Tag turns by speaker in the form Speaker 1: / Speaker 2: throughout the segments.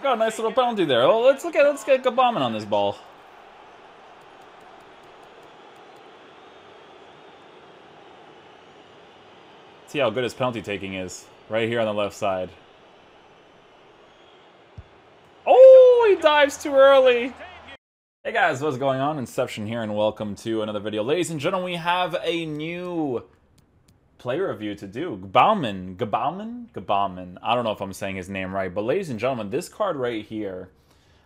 Speaker 1: Got a nice little penalty there. Well, let's look at let's get Gbamin on this ball. See how good his penalty taking is. Right here on the left side. Oh, he dives too early. Hey guys, what's going on? Inception here and welcome to another video. Ladies and gentlemen, we have a new player review to do. Bauman, Gabauman, Gabauman. I don't know if I'm saying his name right, but ladies and gentlemen, this card right here,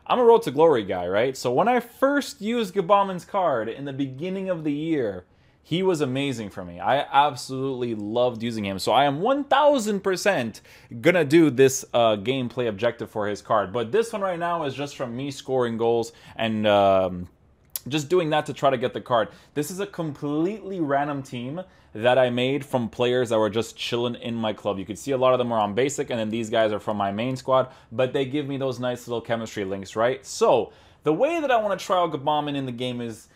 Speaker 1: I'm a Road to Glory guy, right? So when I first used Gabauman's card in the beginning of the year, he was amazing for me. I absolutely loved using him. So I am 1000% gonna do this uh, gameplay objective for his card. But this one right now is just from me scoring goals and um, just doing that to try to get the card. This is a completely random team that I made from players that were just chilling in my club. You can see a lot of them are on basic, and then these guys are from my main squad, but they give me those nice little chemistry links, right? So the way that I want to try out Gbamin in the game is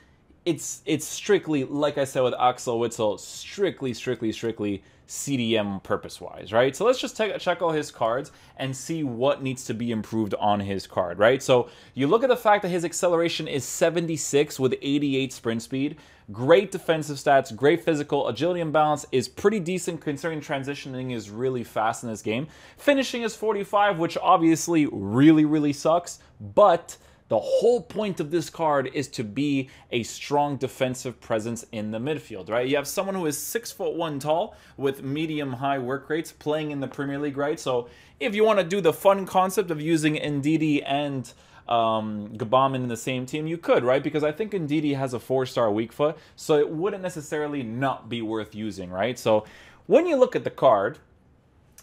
Speaker 1: it's it's strictly like I said with Axel Witsel, strictly, strictly, strictly CDM purpose wise, right? So let's just check all his cards and see what needs to be improved on his card, right? So you look at the fact that his acceleration is 76 with 88 sprint speed, great defensive stats, great physical, agility and balance is pretty decent considering transitioning is really fast in this game. Finishing is 45, which obviously really, really sucks, but the whole point of this card is to be a strong defensive presence in the midfield, right? You have someone who is six foot one tall with medium high work rates playing in the Premier League, right? So if you want to do the fun concept of using Ndidi and um, Gbamin in the same team, you could, right? Because I think Ndidi has a four star weak foot, so it wouldn't necessarily not be worth using, right? So when you look at the card,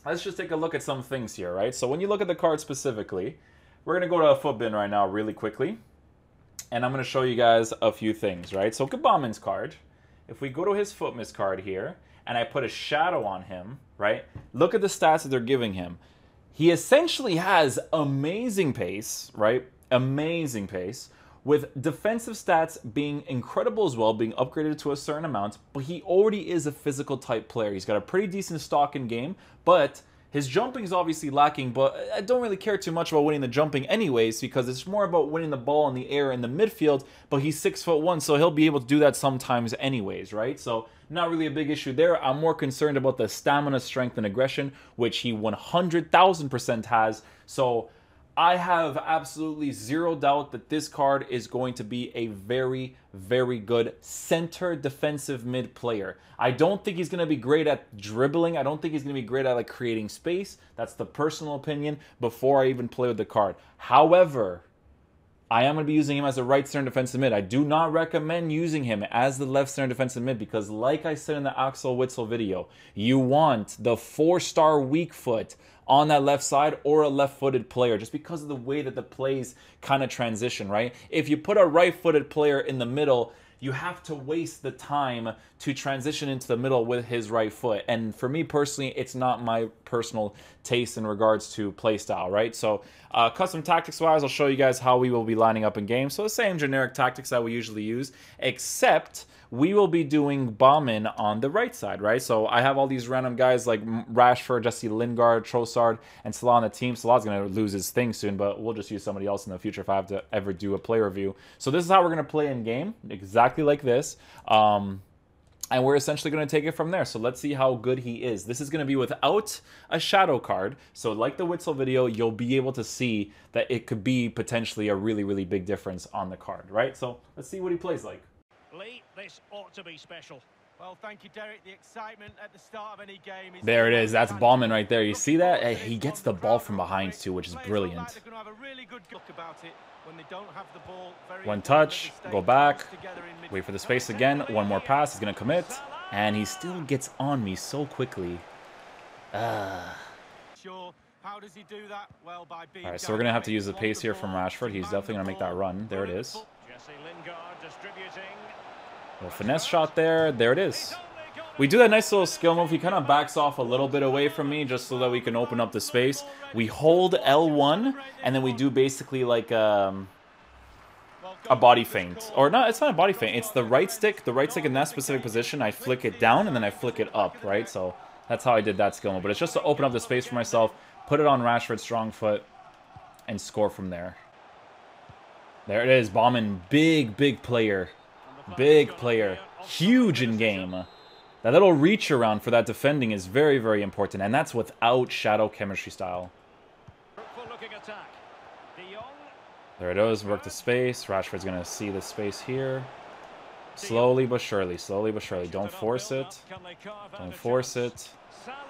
Speaker 1: let's just take a look at some things here, right? So when you look at the card specifically, we're going to go to a Futbin right now really quickly. And I'm going to show you guys a few things, right? So Gbamin's card, if we go to his FUTMAS card here, and I put a shadow on him, right? Look at the stats that they're giving him. He essentially has amazing pace, right? Amazing pace, with defensive stats being incredible as well, being upgraded to a certain amount, but he already is a physical type player. He's got a pretty decent stock in game, but his jumping is obviously lacking, but I don't really care too much about winning the jumping anyways, because it's more about winning the ball in the air in the midfield, but he's six foot one, so he'll be able to do that sometimes anyways, right? So not really a big issue there. I'm more concerned about the stamina, strength, and aggression, which he 100,000% has. So I have absolutely zero doubt that this card is going to be a very, very good center defensive mid player. I don't think he's going to be great at dribbling. I don't think he's going to be great at like creating space. That's the personal opinion before I even play with the card. However, I am going to be using him as a right center defensive mid. I do not recommend using him as the left center defensive mid because, like I said in the Axel Witsel video, you want the four star weak foot on that left side or a left footed player just because of the way that the plays kind of transition, right? If you put a right footed player in the middle, you have to waste the time to transition into the middle with his right foot. And for me personally, it's not my personal taste in regards to play style, right? So, uh, custom tactics wise, I'll show you guys how we will be lining up in game. So, the same generic tactics that we usually use, except we will be doing bombing on the right side, right? So I have all these random guys like Rashford, Jesse Lingard, Trossard, and Salah on the team. Salah's going to lose his thing soon, but we'll just use somebody else in the future if I have to ever do a play review. So this is how we're going to play in game, exactly like this. Um, and we're essentially going to take it from there. So let's see how good he is. This is going to be without a shadow card. So like the Witsel video, you'll be able to see that it could be potentially a really, really big difference on the card, right? So let's see what he plays like. Lee, this ought to be special. Well, thank you, Derek. The excitement at the start of any game is There it is. That's Ballman right there. You see that? Hey, he gets the ball from behind too, which is brilliant. One touch, go back, wait for the space again. One more pass, he's going to commit. And he still gets on me so quickly. Uh. All right, so we're going to have to use the pace here from Rashford. He's definitely going to make that run. There it is. Little finesse shot there. There it is. We do that nice little skill move. He kind of backs off a little bit away from me just so that we can open up the space. We hold L1, and then we do basically like um, a body feint. Or not, it's not a body feint. It's the right stick. The right stick in that specific position, I flick it down, and then I flick it up, right? So that's how I did that skill move. But it's just to open up the space for myself, put it on Rashford's strong foot, and score from there. There it is, Baumann, big, big player. Big player. Huge in game. That little reach around for that defending is very, very important, and that's without Shadow Chemistry style. There it is, work the space. Rashford's going to see the space here. Slowly but surely, slowly but surely. Don't force it. Don't force it.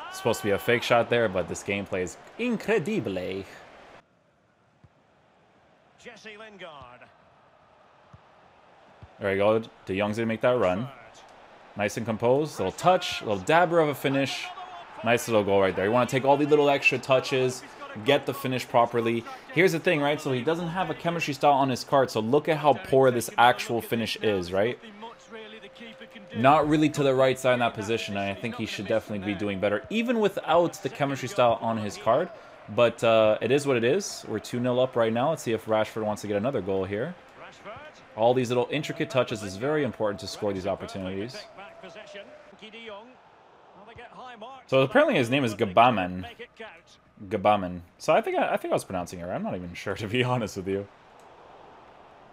Speaker 1: It's supposed to be a fake shot there, but this gameplay is incredible. Jesse Lingard. There we go. De Jong's going to make that run. Nice and composed. Little touch, little dabber of a finish. Nice little goal right there. You want to take all the little extra touches, get the finish properly. Here's the thing, right? So he doesn't have a chemistry style on his card, so look at how poor this actual finish is, right? Not really to the right side in that position, I think he should definitely be doing better, even without the chemistry style on his card. But uh, it is what it is. We're 2-0 up right now. Let's see if Rashford wants to get another goal here. All these little intricate touches is very important to score these opportunities. So apparently his name is Gabaman. Gabaman. So I think I, I, think I was pronouncing it right. I'm not even sure to be honest with you.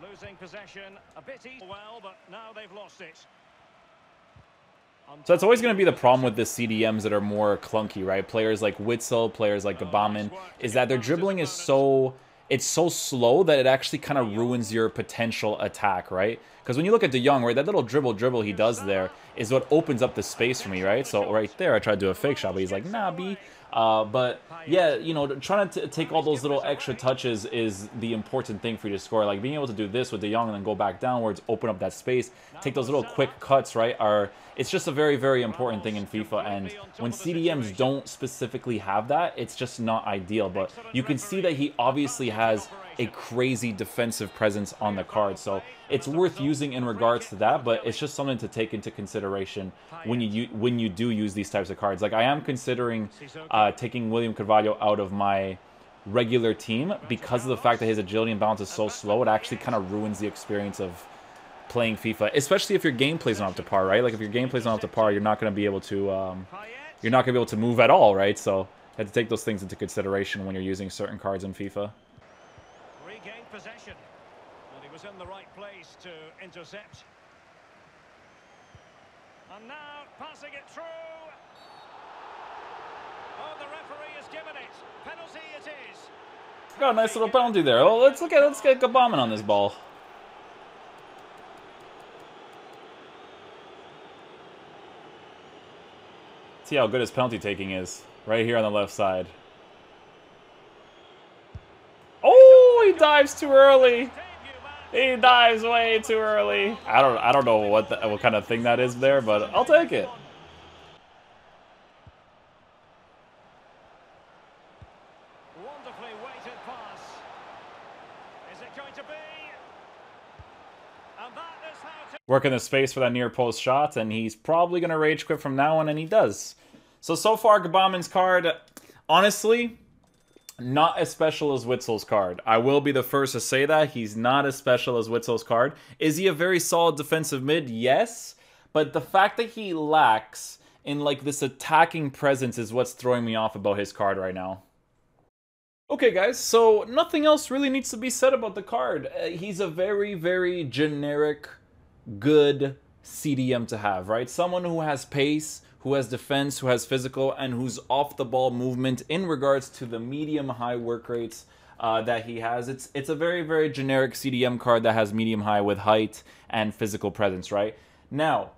Speaker 1: Losing possession a bit well, but now they've lost it. So that's always going to be the problem with the CDMs that are more clunky, right? Players like Witsel, players like Gabaman, is that their dribbling is so it's so slow that it actually kind of ruins your potential attack, right? Because when you look at De Jong, right, that little dribble dribble he does there is what opens up the space for me, right? So right there, I tried to do a fake shot, but he's like, nah, B. Uh, but yeah, you know, trying to take all those little extra touches is the important thing for you to score. Like being able to do this with De Jong and then go back downwards, open up that space, take those little quick cuts, right? Are it's just a very, very important thing in FIFA. And when CDMs don't specifically have that, it's just not ideal. But you can see that he obviously has a crazy defensive presence on the card. So it's worth using in regards to that, but it's just something to take into consideration when you when you do use these types of cards. Like I am considering uh, taking William Carvalho out of my regular team because of the fact that his agility and balance is so slow. It actually kind of ruins the experience of playing FIFA, especially if your gameplay's not up to par, right? Like if your gameplay's not up to par, you're not going to be able to um, you're not going to be able to move at all, right? So you have to take those things into consideration when you're using certain cards in FIFA was in the right place to intercept. And now passing it through. Oh, the referee has given it. Penalty it is. Got a nice little penalty there. Oh, let's look at let's get Gabaman on this ball. See how good his penalty taking is. Right here on the left side. Oh, he dives too early. He dives way too early. I don't I don't know what the, what kind of thing that is there, but I'll take it. Wonderfully weighted pass. Is it going to be? To Working the space for that near post shot, and he's probably going to rage quit from now on, and he does. So, so far, Gabamann's card, honestly, not as special as Witsel's card. I will be the first to say that. He's not as special as Witsel's card. Is he a very solid defensive mid? Yes. But the fact that he lacks in like this attacking presence is what's throwing me off about his card right now. Okay guys, so nothing else really needs to be said about the card. Uh, he's a very, very generic, good CDM to have, right? Someone who has pace, who has defense, who has physical, and who's off the ball movement in regards to the medium high work rates uh, that he has. It's it's a very very generic CDM card that has medium high with height and physical presence. Right now,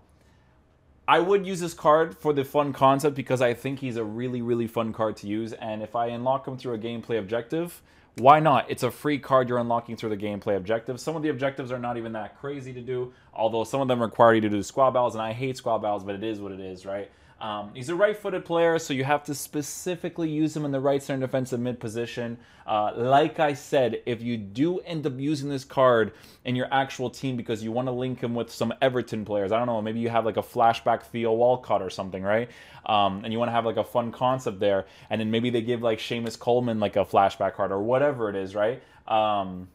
Speaker 1: I would use this card for the fun concept because I think he's a really really fun card to use, and if I unlock him through a gameplay objective. Why not? It's a free card you're unlocking through the gameplay objectives. Some of the objectives are not even that crazy to do, although some of them require you to do squad battles, and I hate squad battles, but it is what it is, right? Um, he's a right-footed player, so you have to specifically use him in the right center defensive mid position. Uh, like I said, if you do end up using this card in your actual team because you want to link him with some Everton players, I don't know, maybe you have like a flashback Theo Walcott or something, right? Um, and you want to have like a fun concept there, and then maybe they give like Seamus Coleman like a flashback card or whatever it is, right? Um,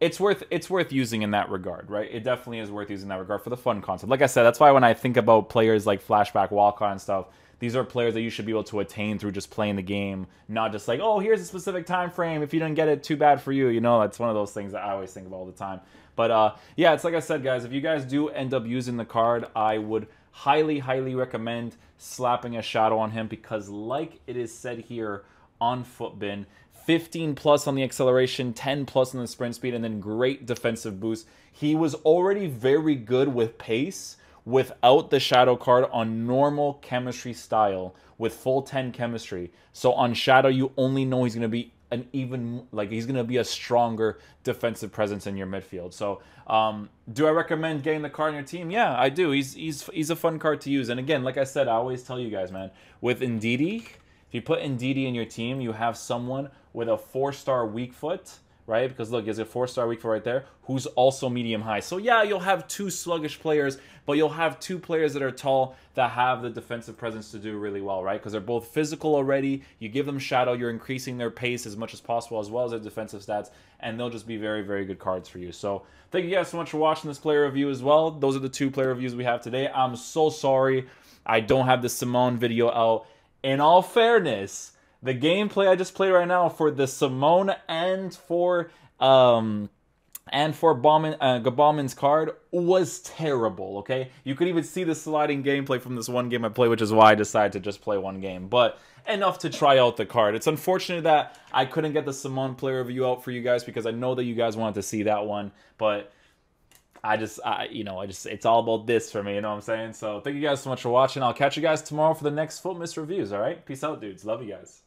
Speaker 1: it's worth it's worth using in that regard, right? It definitely is worth using in that regard for the fun concept. Like I said, that's why when I think about players like Flashback, Walcott, and stuff, these are players that you should be able to attain through just playing the game, not just like, oh, here's a specific time frame. If you didn't get it, too bad for you. You know, that's one of those things that I always think of all the time. But uh, yeah, it's like I said, guys. If you guys do end up using the card, I would highly, highly recommend slapping a shadow on him because, like it is said here on Futbin, 15 plus on the acceleration, 10 plus on the sprint speed, and then great defensive boost. He was already very good with pace without the shadow card on normal chemistry style with full 10 chemistry. So on shadow, you only know he's going to be an even like he's going to be a stronger defensive presence in your midfield. So, um, do I recommend getting the card in your team? Yeah, I do. He's he's he's a fun card to use. And again, like I said, I always tell you guys, man, with Ndidi, if you put Ndidi in your team, you have someone with a four-star weak foot right? Because look, there's a four-star weak foot right there, who's also medium high. So yeah, you'll have two sluggish players, but you'll have two players that are tall that have the defensive presence to do really well, right? Because they're both physical already. You give them shadow, you're increasing their pace as much as possible, as well as their defensive stats, and they'll just be very, very good cards for you. So thank you guys so much for watching this player review as well. Those are the two player reviews we have today. I'm so sorry I don't have the Simone video out. In all fairness, the gameplay I just played right now for the Simone and for um and for Bauman, uh, card was terrible. Okay, you could even see the sliding gameplay from this one game I played, which is why I decided to just play one game. But enough to try out the card. It's unfortunate that I couldn't get the Simone player review out for you guys because I know that you guys wanted to see that one, but. I just, I, you know, I just, it's all about this for me, you know what I'm saying? So thank you guys so much for watching. I'll catch you guys tomorrow for the next FUTMAS reviews, all right? Peace out, dudes. Love you guys.